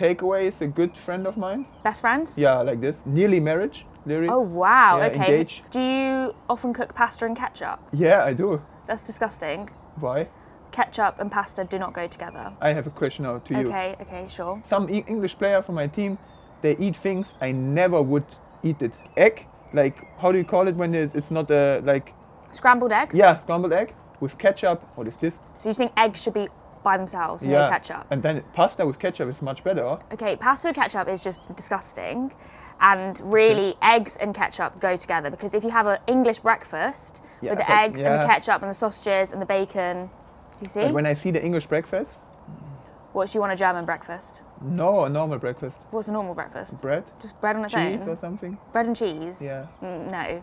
takeaway is a good friend of mine. Best friends? Yeah, like this. Nearly marriage. Nearly. Oh wow. Yeah, okay. engaged. Do you often cook pasta and ketchup? Yeah, I do. That's disgusting. Why? Ketchup and pasta do not go together. I have a question now to you. Okay. Okay. Sure. Some e- English player from my team, they eat things I never would eat it. Egg, like how do you call it when it's not a like Scrambled egg. yeah scrambled egg with ketchup. What is this? So you think eggs should be by themselves, no ketchup? And then pasta with ketchup is much better. Okay, pasta with ketchup is just disgusting. And really, eggs and ketchup go together because if you have an English breakfast Yeah, with the but- eggs and the ketchup and the sausages and the bacon, you see? But when I see the English breakfast, what do you want a German breakfast? no, a normal breakfast. What's a normal breakfast? Bread, Just bread on its cheese own? or something. Bread and cheese? Yeah. Mm, no.